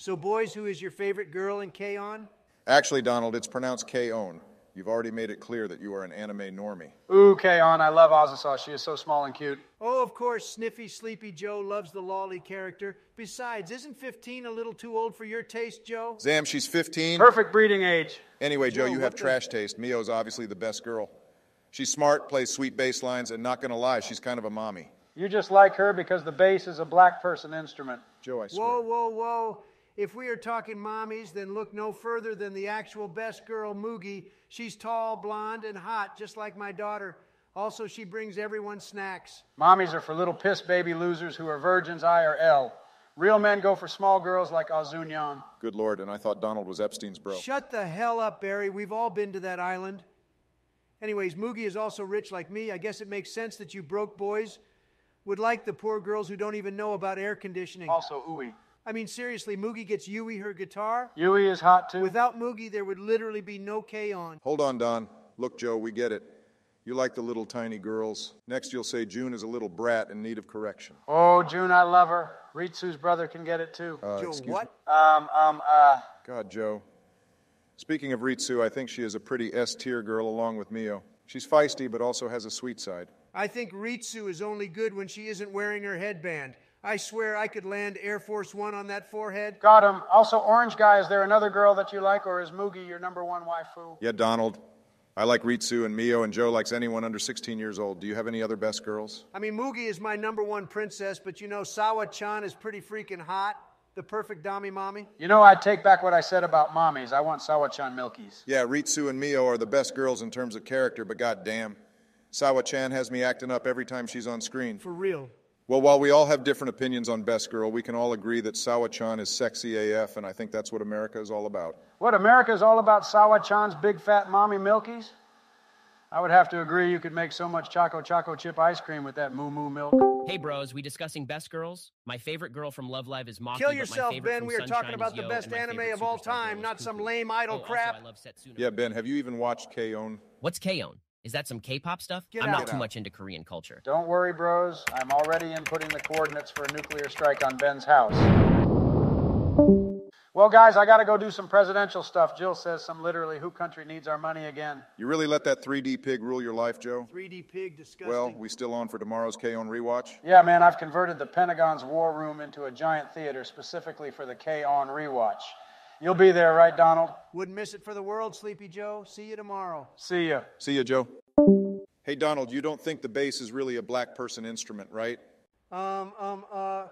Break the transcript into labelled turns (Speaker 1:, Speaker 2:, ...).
Speaker 1: So, boys, who is your favorite girl in K-On?
Speaker 2: Actually, Donald, it's pronounced K-On. You've already made it clear that you are an anime normie.
Speaker 3: Ooh, K-On, I love Azusa. She is so small and cute.
Speaker 1: Oh, of course, Sniffy Sleepy Joe loves the lolly character. Besides, isn't 15 a little too old for your taste, Joe?
Speaker 2: Zam, she's 15.
Speaker 3: Perfect breeding age.
Speaker 2: Anyway, Joe,
Speaker 1: Joe,
Speaker 2: you
Speaker 1: what
Speaker 2: have
Speaker 1: the-
Speaker 2: trash taste. Mio's obviously the best girl. She's smart, plays sweet bass lines, and not gonna lie, she's kind of a mommy.
Speaker 3: You just like her because the bass is a black person instrument.
Speaker 2: Joe, I swear.
Speaker 1: Whoa, whoa, whoa. If we are talking mommies, then look no further than the actual best girl, Mugi. She's tall, blonde, and hot, just like my daughter. Also, she brings everyone snacks.
Speaker 3: Mommies are for little piss baby losers who are virgins, I or L. Real men go for small girls like Azunyan.
Speaker 2: Good lord, and I thought Donald was Epstein's bro.
Speaker 1: Shut the hell up, Barry. We've all been to that island. Anyways, Mugi is also rich like me. I guess it makes sense that you broke boys would like the poor girls who don't even know about air conditioning.
Speaker 3: Also, Ui.
Speaker 1: I mean, seriously, Mugi gets Yui her guitar.
Speaker 3: Yui is hot too.
Speaker 1: Without Mugi, there would literally be no K on.
Speaker 2: Hold on, Don. Look, Joe, we get it. You like the little tiny girls. Next, you'll say Jun is a little brat in need of correction.
Speaker 3: oh, Jun, I love her. Ritsu's brother can get it too.
Speaker 2: Uh,
Speaker 1: Joe, what?
Speaker 2: me.
Speaker 3: Um, um, uh,
Speaker 2: God, Joe. Speaking of Ritsu, I think she is a pretty S tier girl along with Mio. She's feisty, but also has a sweet side.
Speaker 1: I think Ritsu is only good when she isn't wearing her headband. I swear I could land Air Force One on that forehead.
Speaker 3: got him. Also, Orange Guy, is there another girl that you like, or is Mugi your number one waifu?
Speaker 2: Yeah, Donald. I like Ritsu and Mio, and Joe likes anyone under 16 years old. Do you have any other best girls?
Speaker 1: I mean, Mugi is my number one princess, but you know, Sawa chan is pretty freaking hot. The perfect Dami mommy.
Speaker 3: You know, I take back what I said about mommies. I want Sawachan Milkies.
Speaker 2: Yeah, Ritsu and Mio are the best girls in terms of character, but goddamn, Sawa Chan has me acting up every time she's on screen.
Speaker 1: For real.
Speaker 2: Well, while we all have different opinions on best girl, we can all agree that Sawa Chan is sexy AF, and I think that's what America is all about.
Speaker 3: What, America is all about Sawa Chan's big fat mommy Milkies? I would have to agree you could make so much Choco Choco chip ice cream with that moo moo milk.
Speaker 4: Hey bros, we discussing best girls? My favorite girl from Love Live is Maki.
Speaker 1: Kill
Speaker 4: but my
Speaker 1: yourself, Ben. We are
Speaker 4: Sunshine
Speaker 1: talking about the
Speaker 4: Yo,
Speaker 1: best anime of all time, not some lame idol
Speaker 4: Oh, also,
Speaker 1: crap.
Speaker 4: I love
Speaker 2: Yeah, Ben, have you even watched K-On?
Speaker 4: What's K-On? Is that some K-pop stuff?
Speaker 1: Get
Speaker 4: I'm
Speaker 1: out.
Speaker 4: not too
Speaker 2: out.
Speaker 4: much into Korean culture.
Speaker 3: Don't worry, bros. I'm already inputting the coordinates for a nuclear strike on Ben's house. Well, guys, I got to go do some presidential stuff. Jill says some literally, who country needs our money again?
Speaker 2: You really let that 3D pig rule your life, Joe?
Speaker 1: 3D pig, disgusting.
Speaker 2: Well, we still on for tomorrow's K-On rewatch?
Speaker 3: Yeah, man, I've converted the Pentagon's war room into a giant theater specifically for the K on rewatch. You'll be there, right, Donald?
Speaker 1: Wouldn't miss it for the world, Sleepy Joe. See you tomorrow.
Speaker 3: See ya.
Speaker 2: See ya, Joe. Hey, Donald, you don't think the bass is really a black person instrument, right?
Speaker 1: Um, um, uh,